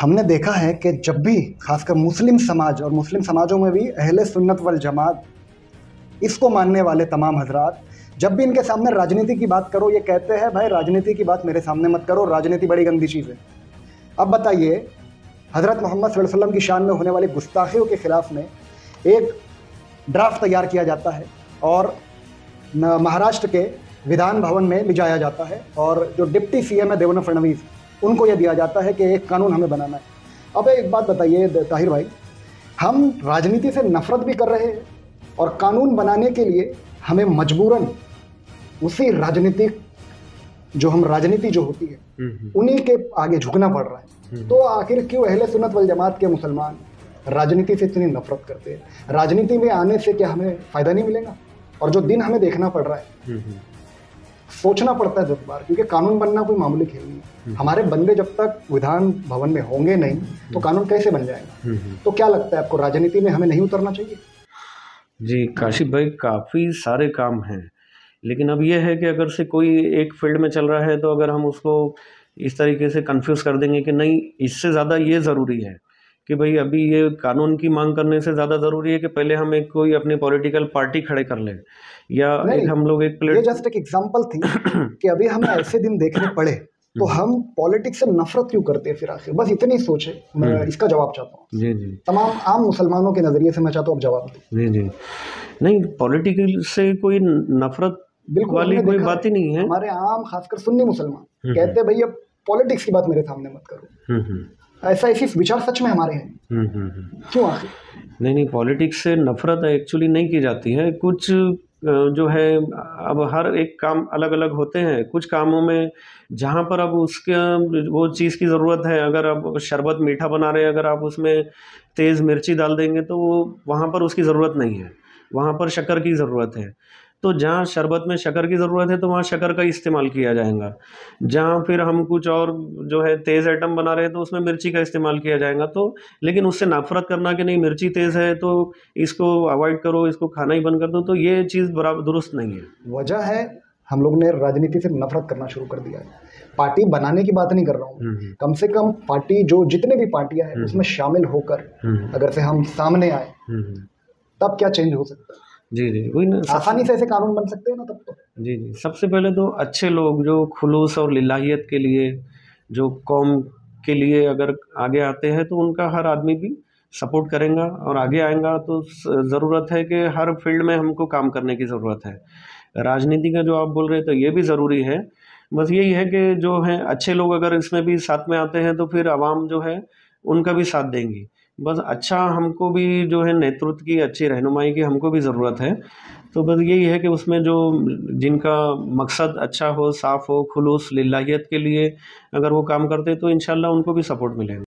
हमने देखा है कि जब भी, खासकर मुस्लिम समाज और मुस्लिम समाजों में भी अहले सुन्नत वल जमात, इसको मानने वाले तमाम हजरात, जब भी इनके सामने राजनीति की बात करो, ये कहते हैं, भाई, राजनीति की बात मेरे सामने मत करो, राजनीति बड़ी गंदी चीज़ है। अब बताइए, हज़रत मोहम्मद वसल्लम की शान में होने वाली गुस्ताखियों के ख़िलाफ़ में एक ड्राफ्ट तैयार किया जाता है और महाराष्ट्र के विधान भवन में ले जाया जाता है और जो डिप्टी सीएम है देवेंद्र फडणवीस उनको यह दिया जाता है कि एक कानून हमें बनाना है। अब एक बात बताइए ताहिर भाई हम राजनीति से नफरत भी कर रहे हैं और कानून बनाने के लिए हमें मजबूरन उसी राजनीतिक जो हम राजनीति जो होती है हम्म, हम्म। उन्हीं के आगे झुकना पड़ रहा है। हम्म। तो आखिर क्यों अहले सुन्नत वल जमात के मुसलमान राजनीति से इतनी नफरत करते हैं? राजनीति में आने से क्या हमें फ़ायदा नहीं मिलेगा? और जो दिन हमें देखना पड़ रहा है सोचना पड़ता है दस बार क्योंकि कानून बनना कोई मामूली खेल नहीं है हम्म। हमारे बंदे जब तक विधान भवन में होंगे नहीं तो हम्म। कानून कैसे बन जाएगा हम्म, तो क्या लगता है आपको राजनीति में हमें नहीं उतरना चाहिए जी काशिफ भाई काफ़ी सारे काम हैं लेकिन अब यह है कि अगर से कोई एक फ़ील्ड में चल रहा है तो अगर हम उसको इस तरीके से कंफ्यूज कर देंगे कि नहीं इससे ज़्यादा ये ज़रूरी है कि भाई अभी ये कानून की मांग करने से ज़्यादा ज़रूरी है कि पहले हम एक कोई अपनी पॉलिटिकल पार्टी खड़े कर लें? या एक हम लोग एक प्लेट ये जस्ट एक एग्जांपल थी कि अभी हमें ऐसे दिन देखने पड़े तो हम्म। हम पॉलिटिक्स से नफरत क्यों करते हैं फिर आखिर? बस इतनी सोच है मैं हम्म। इसका जवाब चाहता हूँ। जी जी। तमाम आम मुसलमानों के नज़रिए से मैं चाहता हूँ जवाब जी जी। नहीं पॉलिटिकल से कोई नफरत बिल्कुल वाली कोई बात ही नहीं है। हमारे आम खासकर सुन्नी मुसलमान हम्म, कहते भैया पॉलिटिक्स की बात मेरे सामने मत करो। ऐसा ऐसी विचार सच में हमारे हैं। हम्म, हम्म, हम्म। क्यों आखिर? नहीं नहीं पॉलिटिक्स से नफरत एक्चुअली नहीं की जाती है। कुछ जो है अब हर एक काम अलग अलग होते हैं। कुछ कामों में जहाँ पर अब उसके वो चीज़ की ज़रूरत है। अगर आप शरबत मीठा बना रहे हैं अगर आप उसमें तेज़ मिर्ची डाल देंगे तो वो वहाँ पर उसकी ज़रूरत नहीं है। वहाँ पर शक्कर की ज़रूरत है। तो जहाँ शरबत में शक्कर की ज़रूरत है तो वहाँ शक्कर का इस्तेमाल किया जाएगा। जहाँ फिर हम कुछ और जो है तेज़ आइटम बना रहे हैं तो उसमें मिर्ची का इस्तेमाल किया जाएगा। तो लेकिन उससे नफरत करना कि नहीं मिर्ची तेज़ है तो इसको अवॉइड करो इसको खाना ही बंद कर दो तो ये चीज़ बराबर दुरुस्त नहीं है। वजह है हम लोग ने राजनीति से नफरत करना शुरू कर दिया है। पार्टी बनाने की बात नहीं कर रहा हूँ। हम्म, हम्म। कम से कम पार्टी जो जितने भी पार्टियाँ हैं हम्म, उसमें शामिल होकर अगर से हम सामने आए तब क्या चेंज हो सकता है? जी जी वही ना आसानी से ऐसे कानून बन सकते हैं ना तब तो। जी जी सबसे पहले तो अच्छे लोग जो खुलूस और लिलाहियत के लिए जो कौम के लिए अगर आगे आते हैं तो उनका हर आदमी भी सपोर्ट करेगा और आगे आएगा तो ज़रूरत है कि हर फ़ील्ड में हमको काम करने की ज़रूरत है। राजनीति का जो आप बोल रहे हैं तो ये भी ज़रूरी है। बस यही है कि जो है अच्छे लोग अगर इसमें भी साथ में आते हैं तो फिर आवाम जो है उनका भी साथ देंगी। बस अच्छा हमको भी जो है नेतृत्व की, अच्छी रहनुमाई की हमको भी ज़रूरत है। तो बस यही है कि उसमें जो जिनका मकसद अच्छा हो, साफ़ हो, खुलूस लिल्लाहियत के लिए अगर वो काम करते तो इन उनको भी सपोर्ट मिलेगा।